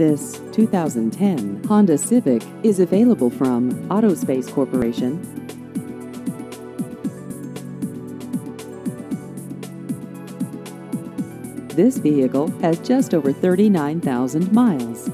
This 2010 Honda Civic is available from Autospace Corporation. This vehicle has just over 39,000 miles.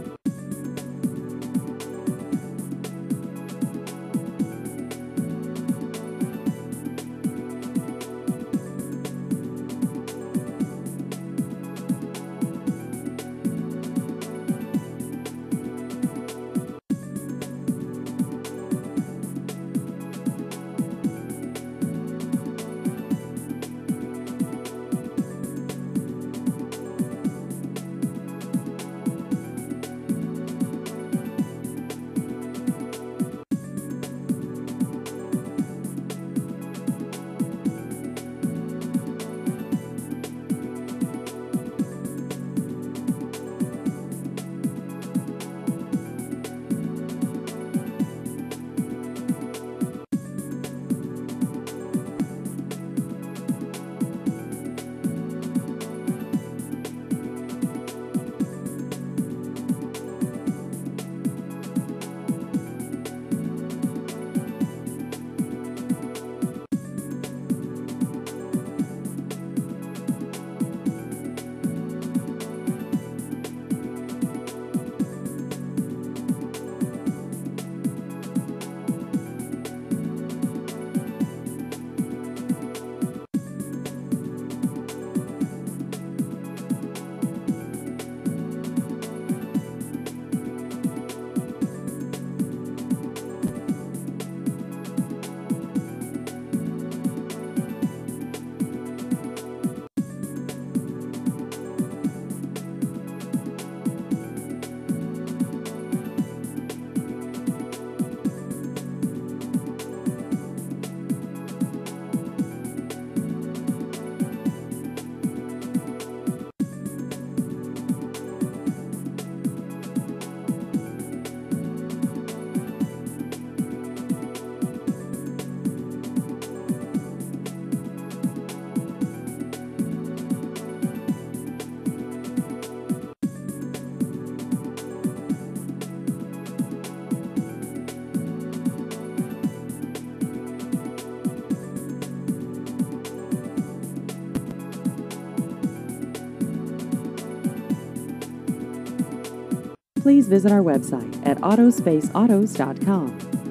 Please visit our website at autospaceautos.com.